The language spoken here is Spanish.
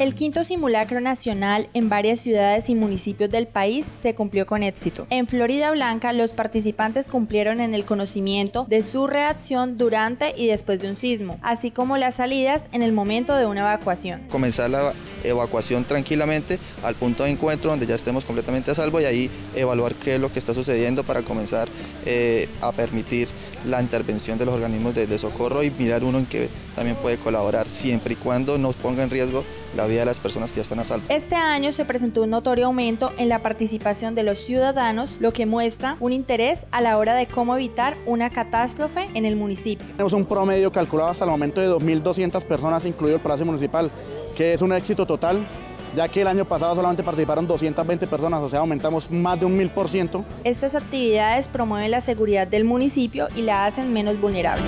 El quinto simulacro nacional en varias ciudades y municipios del país se cumplió con éxito. En Florida Blanca, los participantes cumplieron en el conocimiento de su reacción durante y después de un sismo, así como las salidas en el momento de una evacuación. Comenzar la evacuación tranquilamente al punto de encuentro donde ya estemos completamente a salvo y ahí evaluar qué es lo que está sucediendo para comenzar eh, a permitir la intervención de los organismos de, de, socorro y mirar uno en que también puede colaborar siempre y cuando no ponga en riesgo la vida de las personas que ya están a salvo. Este año se presentó un notorio aumento en la participación de los ciudadanos, lo que muestra un interés a la hora de cómo evitar una catástrofe en el municipio. Tenemos un promedio calculado hasta el momento de 2.200 personas, incluido el Palacio Municipal, que es un éxito total ya que el año pasado solamente participaron 220 personas, o sea, aumentamos más de un mil por ciento. Estas actividades promueven la seguridad del municipio y la hacen menos vulnerable.